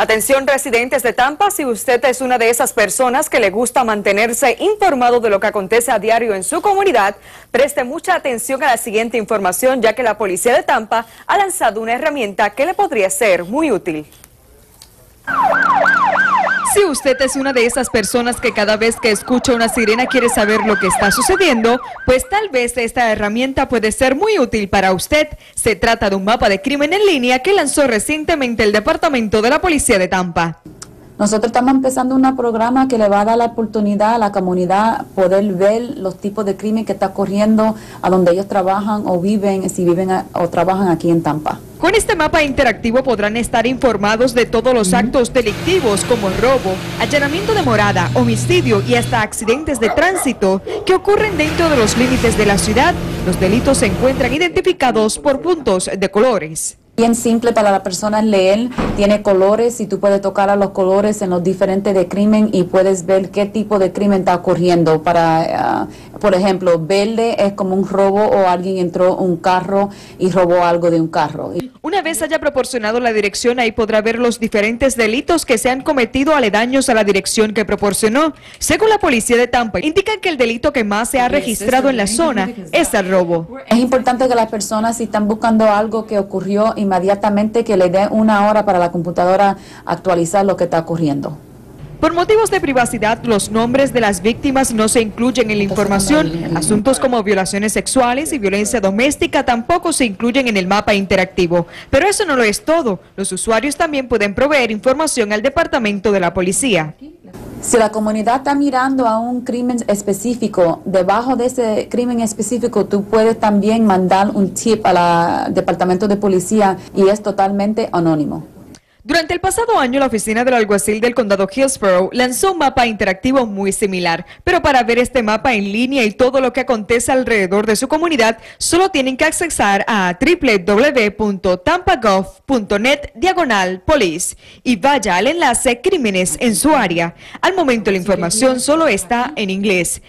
Atención residentes de Tampa, si usted es una de esas personas que le gusta mantenerse informado de lo que acontece a diario en su comunidad, preste mucha atención a la siguiente información ya que la policía de Tampa ha lanzado una herramienta que le podría ser muy útil. Si usted es una de esas personas que cada vez que escucha una sirena quiere saber lo que está sucediendo, pues tal vez esta herramienta puede ser muy útil para usted. Se trata de un mapa de crimen en línea que lanzó recientemente el Departamento de la Policía de Tampa. Nosotros estamos empezando un programa que le va a dar la oportunidad a la comunidad poder ver los tipos de crimen que está ocurriendo a donde ellos trabajan o viven, si viven o trabajan aquí en Tampa. Con este mapa interactivo podrán estar informados de todos los actos delictivos como robo, allanamiento de morada, homicidio y hasta accidentes de tránsito que ocurren dentro de los límites de la ciudad. Los delitos se encuentran identificados por puntos de colores bien simple para la persona leer, tiene colores y tú puedes tocar a los colores en los diferentes de crimen y puedes ver qué tipo de crimen está ocurriendo. Para, ah, por ejemplo, verde es como un robo o alguien entró un carro y robó algo de un carro. Una vez haya proporcionado la dirección, ahí podrá ver los diferentes delitos que se han cometido aledaños a la dirección que proporcionó. Según la policía de Tampa, indican que el delito que más se ha registrado en la zona es el robo. Es importante que las personas si están buscando algo que ocurrió y inmediatamente que le dé una hora para la computadora actualizar lo que está ocurriendo. Por motivos de privacidad, los nombres de las víctimas no se incluyen en la información. Asuntos como violaciones sexuales y violencia doméstica tampoco se incluyen en el mapa interactivo. Pero eso no lo es todo. Los usuarios también pueden proveer información al Departamento de la Policía. Si la comunidad está mirando a un crimen específico, debajo de ese crimen específico tú puedes también mandar un tip al Departamento de Policía y es totalmente anónimo. Durante el pasado año, la oficina del alguacil del condado Hillsborough lanzó un mapa interactivo muy similar, pero para ver este mapa en línea y todo lo que acontece alrededor de su comunidad, solo tienen que accesar a www.tampagov.net diagonal police y vaya al enlace Crímenes en su área. Al momento la información solo está en inglés.